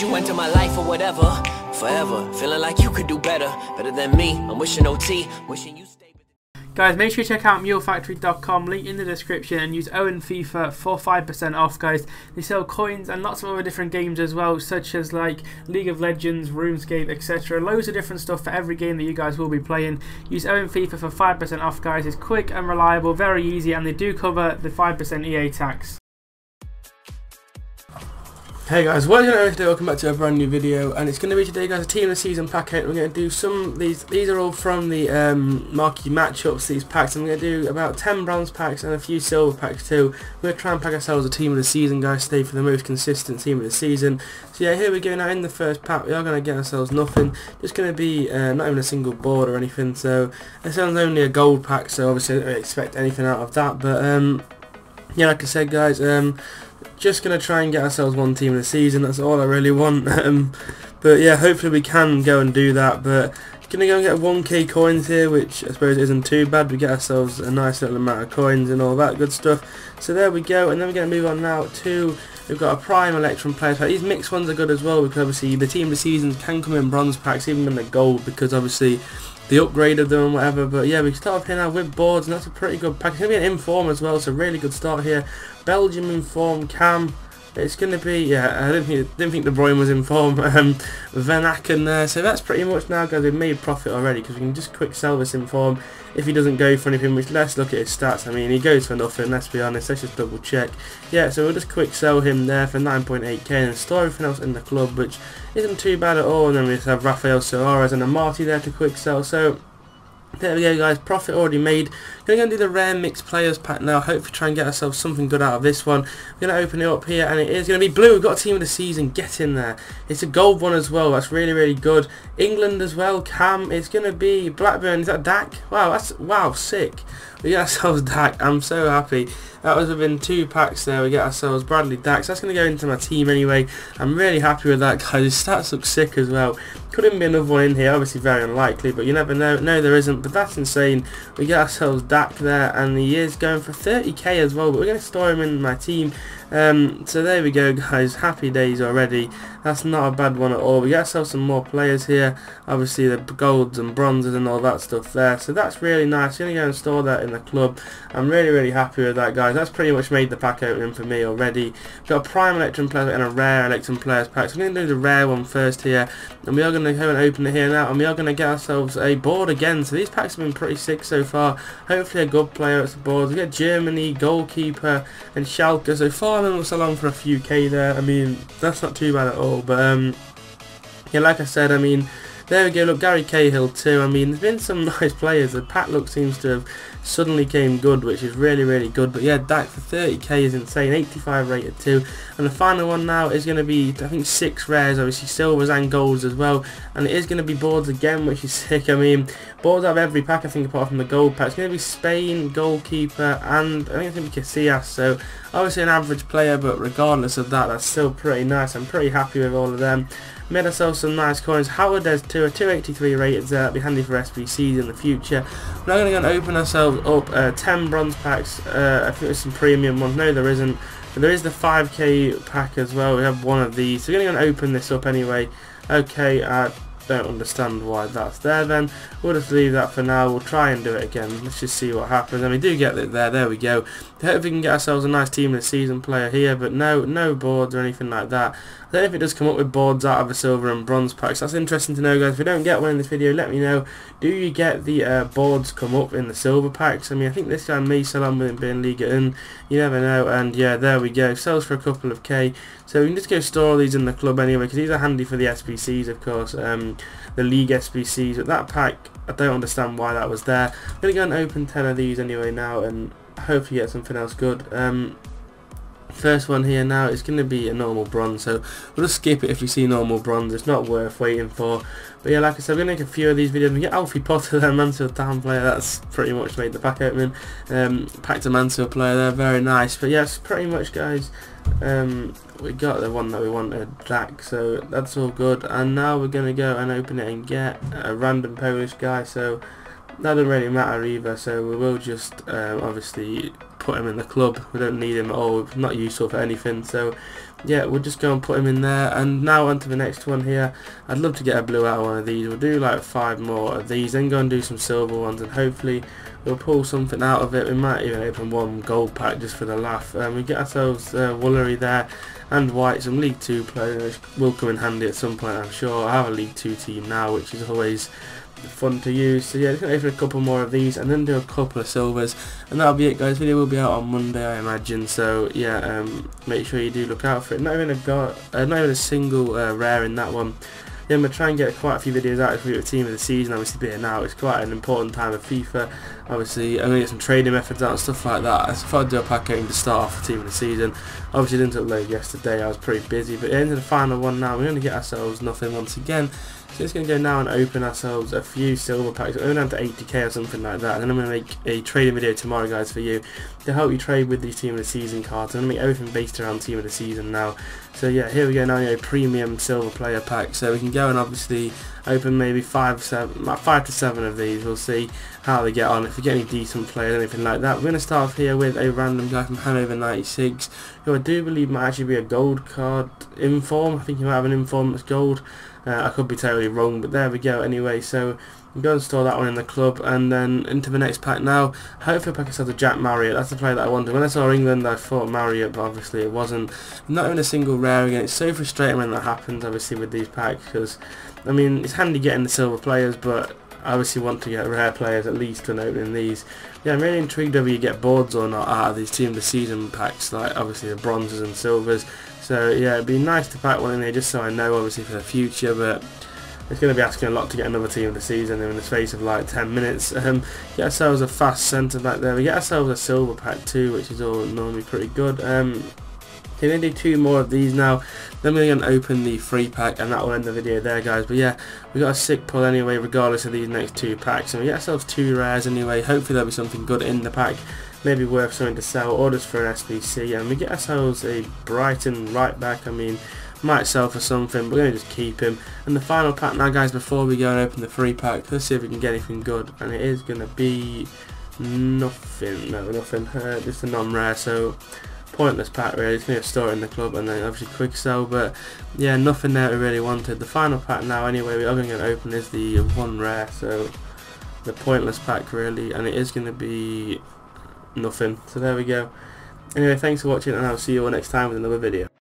You enter my life or whatever, forever. Feeling like you could do better, better than me. I'm wishing OT, wishing you stay. Guys, make sure you check out mulefactory.com, link in the description, and use Owen FIFA for 5% off, guys. They sell coins and lots of other different games as well, such as like League of Legends, RuneScape, etc. Loads of different stuff for every game that you guys will be playing. Use Owen FIFA for 5% off, guys. It's quick and reliable, very easy, and they do cover the 5% EA tax. Hey guys, is going on today? Welcome back to a brand new video, and it's going to be today, guys, a team of the season pack out. We're going to do some these. These are all from the um, marquee matchups. These packs. I'm going to do about 10 bronze packs and a few silver packs too. We're going to try and pack ourselves a team of the season, guys, today for the most consistent team of the season. So yeah, here we go. Now in the first pack, we are going to get ourselves nothing. Just going to be uh, not even a single board or anything. So this one's only a gold pack. So obviously I don't expect anything out of that. But um, yeah, like I said, guys. Um, just going to try and get ourselves one team in the season. That's all I really want. Um, but yeah, hopefully we can go and do that. But going to go and get 1k coins here, which I suppose isn't too bad. We get ourselves a nice little amount of coins and all that good stuff. So there we go. And then we're going to move on now to... We've got a Prime Electrum player pack. These mixed ones are good as well because obviously the team of the season can come in bronze packs, even in the gold, because obviously the upgrade of them whatever. But yeah, we start off here now with boards, and that's a pretty good pack. It's going to be an inform as well, so really good start here. Belgium inform, Cam. It's going to be, yeah, I didn't think, didn't think De Bruyne was in form. Um, Van Aken there, so that's pretty much now, guys. We've made profit already because we can just quick sell this in form if he doesn't go for anything. Which let's look at his stats. I mean, he goes for nothing. Let's be honest. Let's just double check. Yeah, so we'll just quick sell him there for 9.8k and store everything else in the club, which isn't too bad at all. And then we just have Rafael Suarez and a Marty there to quick sell. So there we go guys, profit already made. Gonna go and do the rare mixed players pack now, hopefully try and get ourselves something good out of this one. We're gonna open it up here and it is gonna be blue, we've got a team of the season, get in there. It's a gold one as well, that's really really good. England as well, Cam, it's gonna be Blackburn, is that Dack? Wow, that's, wow, sick. We get ourselves Dack, I'm so happy. That was within two packs there, we get ourselves Bradley Dax. That's going to go into my team anyway. I'm really happy with that guy. His stats look sick as well. Couldn't be another one in here, obviously very unlikely, but you never know. No, there isn't, but that's insane. We get ourselves Dack there, and he is going for 30k as well, but we're going to store him in my team. Um, so there we go guys, happy days already. That's not a bad one at all. We get ourselves some more players here. Obviously the golds and bronzes and all that stuff there. So that's really nice. Going to go and store that in the club. I'm really, really happy with that guys. That's pretty much made the pack opening for me already. We've got a prime Electrum player and a rare Electrum players pack. So we're going to do the rare one first here. And we are going to go and open it here now. And we are going to get ourselves a board again. So these packs have been pretty sick so far. Hopefully a good player at the board. We get Germany, goalkeeper and Schalke. So far Fährmann was along for a few K there. I mean, that's not too bad at all. But, um, yeah, like I said, I mean, there we go. Look, Gary Cahill too. I mean, there's been some nice players. The pack look seems to have suddenly came good, which is really, really good. But yeah, Dack for 30k is insane. 85 rated too. And the final one now is going to be, I think, six rares. Obviously, silvers and golds as well. And it is going to be boards again, which is sick. I mean, boards out of every pack, I think, apart from the gold pack. It's going to be Spain, goalkeeper, and I think it's going to be Casillas. So, obviously an average player, but regardless of that, that's still pretty nice. I'm pretty happy with all of them. Made ourselves some nice coins. Howard there's two, a 283 rated there. That'll be handy for SBCs in the future. We're now going to go and open ourselves up uh, 10 bronze packs. Uh, I think there's some premium ones. No, there isn't. But there is the 5k pack as well. We have one of these. So we're going to open this up anyway. Okay, uh, don't understand why that's there then. We'll just leave that for now. We'll try and do it again. Let's just see what happens. And we do get it there. There we go. Hope we can get ourselves a nice team of the season player here. But no, no boards or anything like that. I don't know if it does come up with boards out of the silver and bronze packs. That's interesting to know, guys. If we don't get one in this video, let me know. Do you get the uh, boards come up in the silver packs? I mean, I think this guy may sell on with him being Liga and you never know. And yeah, there we go. Sells for a couple of K. So we can just go store these in the club anyway, because these are handy for the SBCs, of course. Um, the League SBCs. But that pack, I don't understand why that was there. I'm going to go and open 10 of these anyway now and hopefully get something else good. Um, first one here now is going to be a normal bronze so we'll just skip it if we see normal bronze. It's not worth waiting for. But yeah like I said we're going to make a few of these videos. We get Alfie Potter there Mansfield Town player. That's pretty much made the pack opening. Um, packed a Mansfield player there very nice. But yes pretty much guys. Um, we got the one that we wanted Dack so that's all good and now we're gonna go and open it and get a random Polish guy so that doesn't really matter either so we will just um, obviously put him in the club. We don't need him at all. Not useful for anything. So yeah, we'll just go and put him in there. And now on to the next one here. I'd love to get a blue out of one of these. We'll do like five more of these, then go and do some silver ones, and hopefully we'll pull something out of it. We might even open one gold pack just for the laugh. Um, we get ourselves uh, Woolery there and White, some League 2 players will come in handy at some point I'm sure. I have a League 2 team now which is always fun to use. So yeah, just going to open a couple more of these and then do a couple of silvers and that'll be it guys. Video will be out on Monday I imagine so yeah um, make sure you do look out for it. Not even a, got, uh, not even a single uh, rare in that one. Yeah, I'm to try and get quite a few videos out for your team of the season, obviously being now, it's quite an important time of FIFA, obviously I'm to get some trading methods out and stuff like that, I thought I'd do a pack opening to start off the team of the season, obviously didn't upload yesterday, I was pretty busy, but into the final one now, we're to get ourselves nothing once again, so it's going to go now and open ourselves a few silver packs. We're going down to 80k or something like that. And then I'm going to make a trading video tomorrow, guys, for you to help you trade with these Team of the Season cards. I'm going to make everything based around Team of the Season now. So yeah, here we go now, a premium silver player pack. So we can go and obviously open maybe five, seven, five to seven of these. We'll see how they get on. If we get any decent players, anything like that. We're going to start off here with a random guy from Hannover 96, who I do believe might actually be a gold card inform. I think he might have an inform that's gold. Uh, I could be totally wrong, but there we go anyway. So going to store that one in the club and then into the next pack now. Hopefully I can a Jack Marriott. That's the player that I wanted. When I saw England I thought Marriott, but obviously it wasn't. Not even a single rare again. It's so frustrating when that happens obviously with these packs because I mean it's handy getting the silver players but obviously want to get rare players at least when opening these. Yeah, I'm really intrigued whether you get boards or not out of these team of the season packs, like obviously the bronzes and silvers. So yeah, it'd be nice to pack one in there just so I know obviously for the future, but it's going to be asking a lot to get another team of the season in the space of like 10 minutes. Um, get ourselves a fast centre back there. We get ourselves a silver pack too, which is all normally pretty good. Um, Okay, we're going to do two more of these now. Then we're going to open the free pack and that will end the video there guys. But yeah, we got a sick pull anyway regardless of these next two packs. And we get ourselves two rares anyway. Hopefully there'll be something good in the pack. Maybe worth something to sell or just for an SBC. And we get ourselves a Brighton right back. I mean, might sell for something, but we're going to just keep him. And the final pack now guys, before we go and open the free pack, let's see if we can get anything good. And it is going to be nothing. No, nothing. Uh, just a non-rare. So pointless pack really, it's store in the club and then obviously quick sell but yeah nothing there we really wanted. The final pack now anyway we are going to open is the one rare so the pointless pack really and it is going to be nothing so there we go. Anyway thanks for watching and I'll see you all next time with another video.